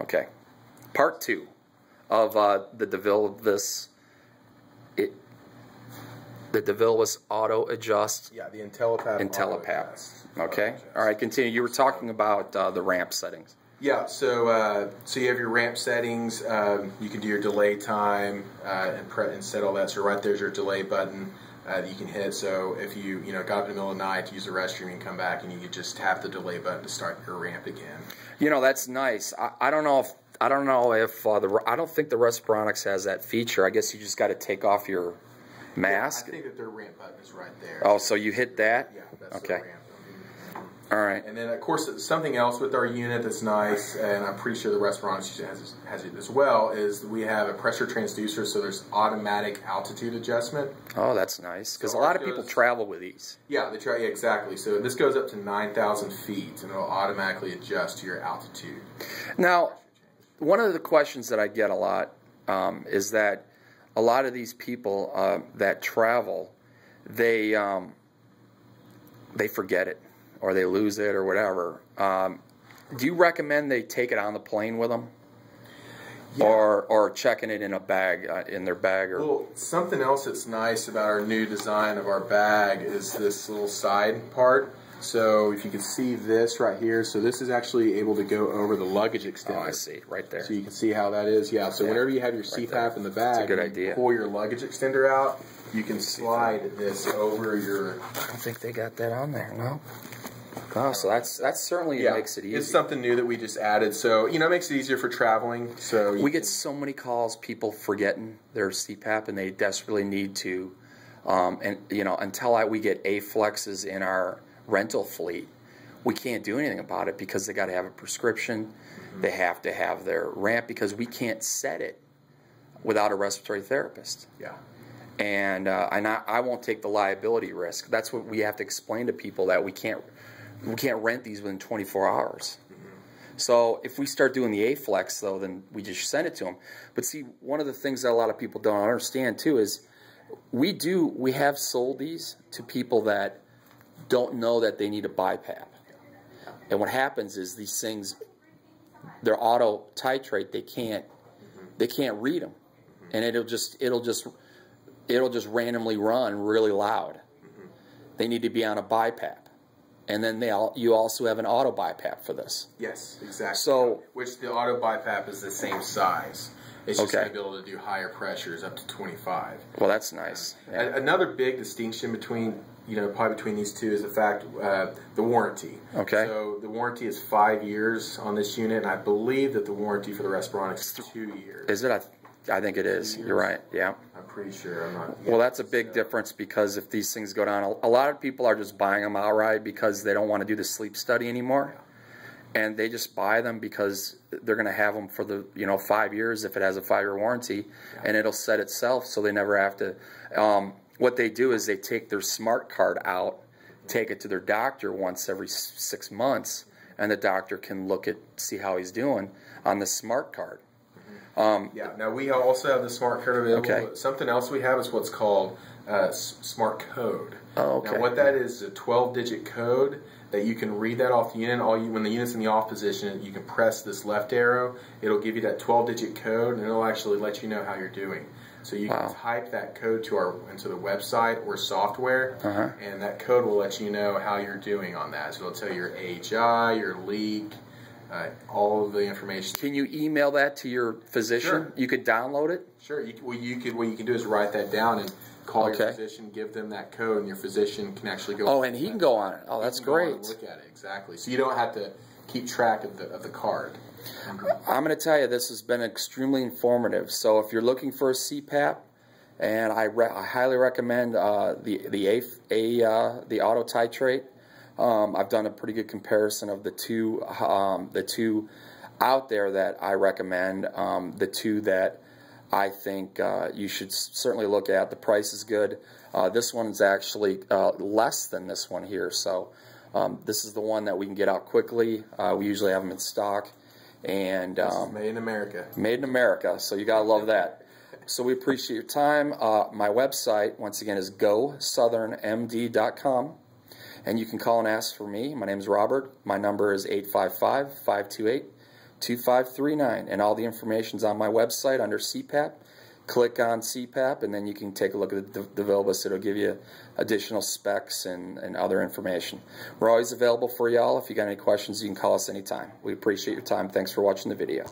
Okay. Part two of uh, the DeVilbiss, it, the DeVilbiss AutoAdjust Yeah, the IntelliPAP. IntelliPAP. Okay. All right. Continue. You were talking about uh, the ramp settings. Yeah, so uh, so you have your ramp settings. Um, you can do your delay time uh, and, pre- and set all that. So right there's your delay button uh, that you can hit. So if you you know got up in the middle of the night to use the restroom, you can come back and you can just tap the delay button to start your ramp again. You know that's nice. I, I don't know if I don't know if uh, the I don't think the Respironics has that feature. I guess you just got to take off your mask. I think that their ramp button is right there. Oh, so you hit that? Yeah, that's Okay. All right. And then, of course, something else with our unit that's nice, and I'm pretty sure the Respironics has, has it as well, is we have a pressure transducer, so there's automatic altitude adjustment. Oh, that's nice because So a lot of ours people travel with these. Yeah, they try, yeah, exactly. So this goes up to 9,000 feet, and it'll automatically adjust to your altitude. Now, one of the questions that I get a lot um, is that a lot of these people uh, that travel, they um, they forget it or they lose it or whatever. Um, do you recommend they take it on the plane with them, or or checking it in a bag uh, in their bag or? Well, something else that's nice about our new design of our bag is this little side part. So if you can see this right here, so this is actually able to go over the luggage extender. oh. I see, right there. So you can see how that is. Yeah. So Yeah, whenever you have your right CPAP there. in the bag, good idea. pull your luggage extender out. You can slide this over your. I don't think they got that on there. No. Oh, so that's that certainly Yeah, makes it easy. It's something new that we just added, so you know, it makes it easier for traveling. So We get so many calls, people forgetting their CPAP, and they desperately need to. Um, and you know, until I, we get A flexes in our rental fleet, we can't do anything about it because they got to have a prescription. They have to have their ramp because we can't set it without a respiratory therapist. yeah. And uh, and I, I won't take the liability risk. That's what we have to explain to people that we can't we can't rent these within 24 hours. So if we start doing the A-Flex, though, then we just send it to them. But see, one of the things that a lot of people don't understand, too, is we do, we have sold these to people that don't know that they need a BiPAP. And what happens is these things, they're auto titrate, they can't, they can't read them. And it'll just, it'll just, it'll just randomly run really loud. They need to be on a BiPAP. And then they all, you also have an auto BiPAP for this. Yes, exactly. So- which the auto BiPAP is the same size. It's just Okay. going to be able to do higher pressures up to 25. Well, that's nice. Yeah. Another big distinction between you know probably between these two is the fact uh, the warranty. Okay. So the warranty is five years on this unit, and I believe that the warranty for the Respironics is two years. Is it? I, I think it is. You're right. Yeah. I'm pretty sure. I'm not. Well, that's a big difference because if these things go down, a- lot of people are just buying them outright because they don't want to do the sleep study anymore, and they just buy them because they're going to have them for the you know five years if it has a five year warranty, and it'll set itself so they never have to. Um, what they do is they take their smart card out, take it to their doctor once every six months, and the doctor can look at see how he's doing on the smart card. Yeah. Now we also have the smart card available. Okay. Something else we have is what's called uh, smart code. Oh, okay. Now what that is is a 12-digit code that you can read that off the unit. All you when the unit's in the off position, you can press this left arrow. It'll give you that 12-digit code, and it'll actually let you know how you're doing. So you Wow. can type that code to our into the website or software, Uh-huh. and that code will let you know how you're doing on that. So it'll tell you your AHI, your leak, uh, all of the information. Can you email that to your physician? Sure. You could download it. Sure. You, well, you could. What you can do is write that down and call Okay. your physician, give them that code, and your physician can actually go. Oh, and he can go on it. Oh, that's can go on and great. Look at it exactly. So you don't have to keep track of the of the card. I'm going to tell you, this has been extremely informative. So if you're looking for a CPAP, and I, re- I highly recommend uh, the the a, a uh, the auto titrate. Um, I've done a pretty good comparison of the two um, the two out there that I recommend. Um, the two that I think uh, you should certainly look at. The price is good. Uh, this one is actually uh, less than this one here. So um, this is the one that we can get out quickly. Uh, we usually have them in stock. And um, Made in America. Made in America, so you gotta love that. So we appreciate your time. Uh, my website, once again, is gosouthernmd.com. And you can call and ask for me. My name is Robert. My number is 855 528 2539. And all the information is on my website under CPAP. Click on CPAP, and then you can take a look at the, DeVilbiss. It'll give you additional specs and, and other information. We're always available for y'all. If you got any questions, you can call us anytime. We appreciate your time. Thanks for watching the video.